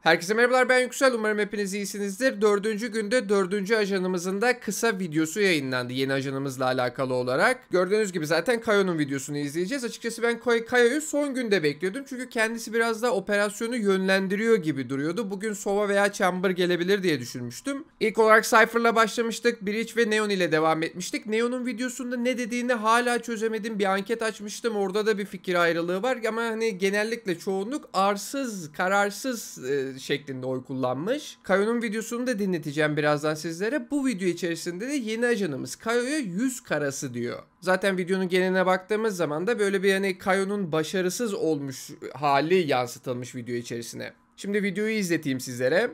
Herkese merhabalar ben Yüksel umarım hepiniz iyisinizdir. Dördüncü günde dördüncü ajanımızın da kısa videosu yayınlandı yeni ajanımızla alakalı olarak. Gördüğünüz gibi zaten Kayo'nun videosunu izleyeceğiz. Açıkçası ben Kay- Kayo'yu son günde bekliyordum. Çünkü kendisi biraz da operasyonu yönlendiriyor gibi duruyordu. Bugün Sova veya Chamber gelebilir diye düşünmüştüm. İlk olarak Cypher'la başlamıştık. Breach ve Neon ile devam etmiştik. Neon'un videosunda ne dediğini hala çözemedim. Bir anket açmıştım. Orada da bir fikir ayrılığı var. Ama hani genellikle çoğunluk arsız, kararsız e, şeklinde oy kullanmış. Kayo'nun videosunu da dinleteceğim birazdan sizlere. Bu video içerisinde de yeni ajanımız Kayo'ya 100 karası diyor. Zaten videonun geneline baktığımız zaman da böyle bir hani Kayo'nun başarısız olmuş hali yansıtılmış video içerisine. Şimdi videoyu izleteyim sizlere.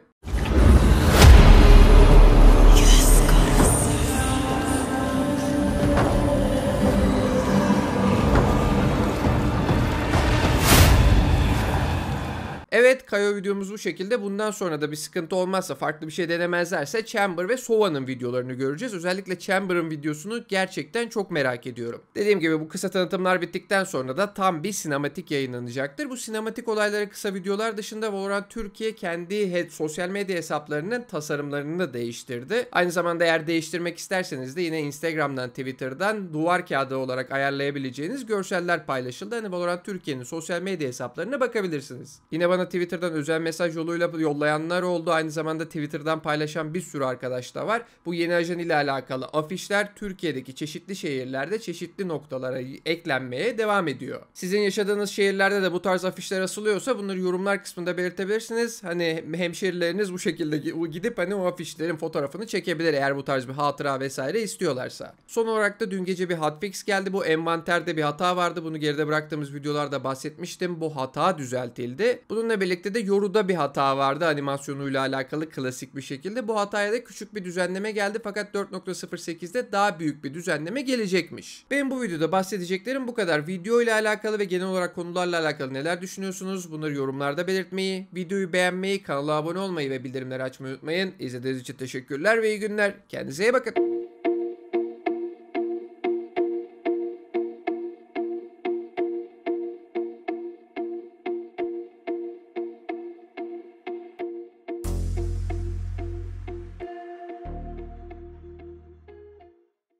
Evet Kayo videomuz bu şekilde. Bundan sonra da bir sıkıntı olmazsa farklı bir şey denemezlerse Chamber ve Sova'nın videolarını göreceğiz. Özellikle Chamber'ın videosunu gerçekten çok merak ediyorum. Dediğim gibi bu kısa tanıtımlar bittikten sonra da tam bir sinematik yayınlanacaktır. Bu sinematik olayları kısa videolar dışında Valorant Türkiye kendi he- sosyal medya hesaplarının tasarımlarını da değiştirdi. Aynı zamanda eğer değiştirmek isterseniz de yine Instagram'dan, Twitter'dan duvar kağıdı olarak ayarlayabileceğiniz görseller paylaşıldı. Hani Valorant Türkiye'nin sosyal medya hesaplarına bakabilirsiniz. Yine bana Twitter'dan özel mesaj yoluyla yollayanlar oldu. Aynı zamanda Twitter'dan paylaşan bir sürü arkadaş da var. Bu yeni ajan ile alakalı afişler Türkiye'deki çeşitli şehirlerde çeşitli noktalara eklenmeye devam ediyor. Sizin yaşadığınız şehirlerde de bu tarz afişler asılıyorsa bunları yorumlar kısmında belirtebilirsiniz. Hani hemşerileriniz bu şekilde gidip hani o afişlerin fotoğrafını çekebilir eğer bu tarz bir hatıra vesaire istiyorlarsa. Son olarak da dün gece bir hotfix geldi. Bu envanterde bir hata vardı. Bunu geride bıraktığımız videolarda bahsetmiştim. Bu hata düzeltildi. Bununla birlikte de Yoru'da bir hata vardı animasyonuyla alakalı klasik bir şekilde. Bu hataya da küçük bir düzenleme geldi fakat 4.08'de daha büyük bir düzenleme gelecekmiş. Benim bu videoda bahsedeceklerim bu kadar. Video ile alakalı ve genel olarak konularla alakalı neler düşünüyorsunuz? Bunları yorumlarda belirtmeyi, videoyu beğenmeyi, kanala abone olmayı ve bildirimleri açmayı unutmayın. İzlediğiniz için teşekkürler ve iyi günler. Kendinize iyi bakın.